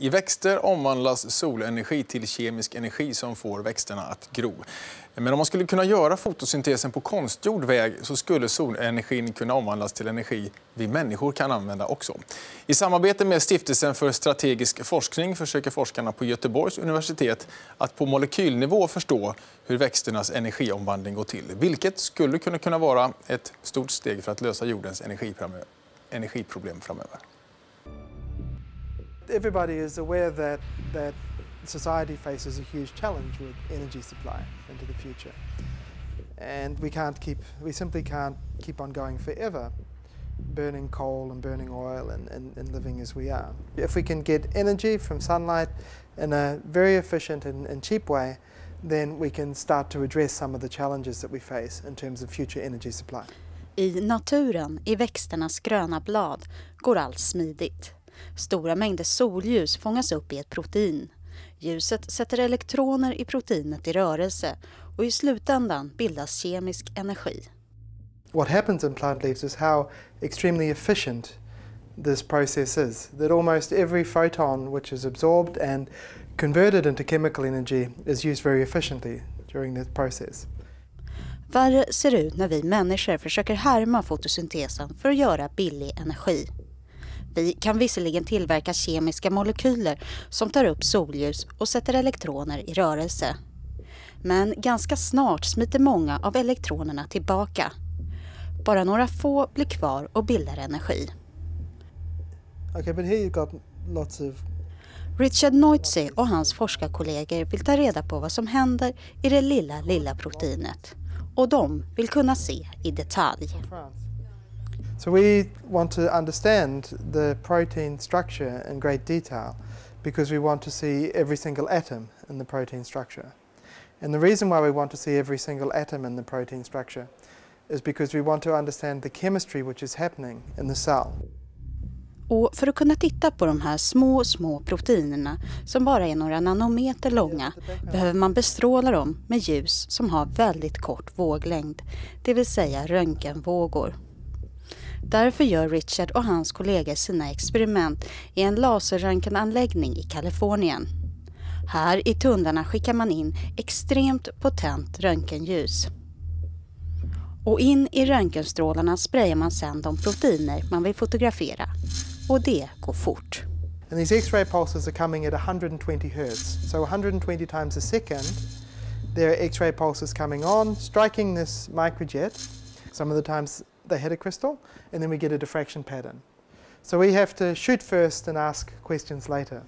I växter omvandlas solenergi till kemisk energi som får växterna att gro. Men om man skulle kunna göra fotosyntesen på konstgjord väg så skulle solenergin kunna omvandlas till energi vi människor kan använda också. I samarbete med Stiftelsen för strategisk forskning försöker forskarna på Göteborgs universitet att på molekylnivå förstå hur växternas energiomvandling går till. Vilket skulle kunna vara ett stort steg för att lösa jordens energiproblem framöver. Everybody is aware that, that society faces a huge challenge with energy supply into the future. And we can't keep, we simply can't keep on going forever, burning coal and burning oil and, and, and living as we are. If we can get energy from sunlight in a very efficient and, and cheap way, then we can start to address some of the challenges that we face in terms of future energy supply. I naturen, i växternas gröna blad, går allt smidigt. Stora mängder solljus fångas upp i ett protein. Ljuset sätter elektroner i proteinet i rörelse och i slutändan bildas kemisk energi. What happens in plant leaves is how extremely efficient this process is. That almost every photon which is absorbed and converted into chemical energy is used very efficiently during this process. Värre ser det ut när vi människor försöker härma fotosyntesen för att göra billig energi. Vi kan visserligen tillverka kemiska molekyler som tar upp solljus och sätter elektroner i rörelse. Men ganska snart smiter många av elektronerna tillbaka. Bara några få blir kvar och bildar energi. Okay, but here got lots of Richard Neutze och hans forskarkollegor vill ta reda på vad som händer i det lilla, lilla proteinet. Och de vill kunna se i detalj. So we want to understand the protein structure in great detail because we want to see every single atom in the protein structure. And the reason why we want to see every single atom in the protein structure is because we want to understand the chemistry which is happening in the cell. Och för att kunna titta på de här små, små proteinerna som bara är några nanometer långa behöver man bestråla dem med ljus som har väldigt kort våglängd, det vill säga röntgenvågor. Därför gör Richard och hans kollegor sina experiment i en laserröntgenanläggning i Kalifornien. Här i tunnlarna skickar man in extremt potent röntgenljus. Och in i röntgenstrålarna sprayar man sedan de proteiner man vill fotografera. Och det går fort. And these X-ray pulses are coming at 120 hertz. So 120 times a second, there are X-ray pulses coming on, striking this microjet. Some of the times they hit a crystal, and then we get a diffraction pattern. So we have to shoot first and ask questions later.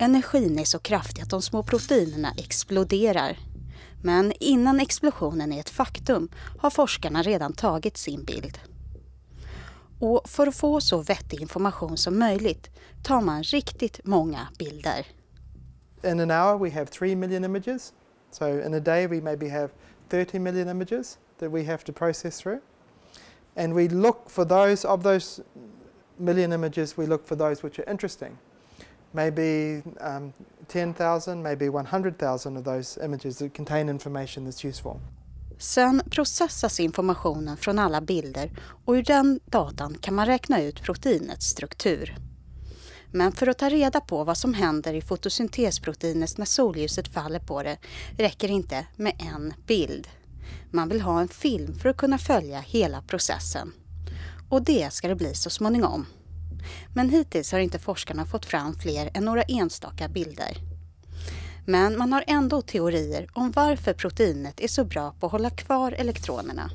Energin är så kraftig att de små proteinerna exploderar. Men innan explosionen är ett faktum har forskarna redan tagit sin bild. Och för att få så vettig information som möjligt tar man riktigt många bilder. In an hour we have 3 million images. So in a day we maybe have 30 million images that we have to process through. And we look for those, of those million images, we look for those which are interesting. Maybe um, 10,000, maybe 100,000 of those images that contain information that's useful. Sen processas informationen från alla bilder och ur den datan kan man räkna ut proteinets struktur. Men för att ta reda på vad som händer i fotosyntesproteinet när solljuset faller på det räcker inte med en bild. Man vill ha en film för att kunna följa hela processen. Och det ska det bli så småningom. Men hittills har inte forskarna fått fram fler än några enstaka bilder. Men man har ändå teorier om varför proteinet är så bra på att hålla kvar elektronerna.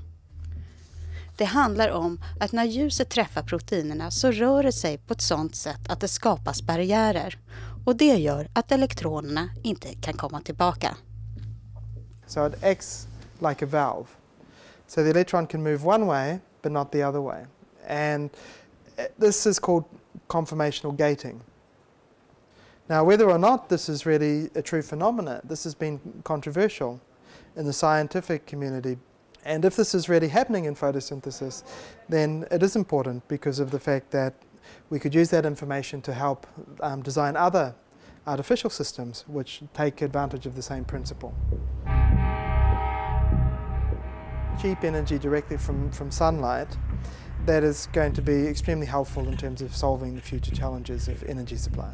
Det handlar om att när ljuset träffar proteinerna så rör det sig på ett sådant sätt att det skapas barriärer och det gör att elektronerna inte kan komma tillbaka. So it x like a valve. So the electron can move one way but not the other way. And uh, this is called conformational gating. Now, whether or not this is really a true phenomenon, this has been controversial in the scientific community. And if this is really happening in photosynthesis, then it is important because of the fact that we could use that information to help um, design other artificial systems which take advantage of the same principle. Cheap energy directly from, from sunlight that is going to be extremely helpful in terms of solving the future challenges of energy supply.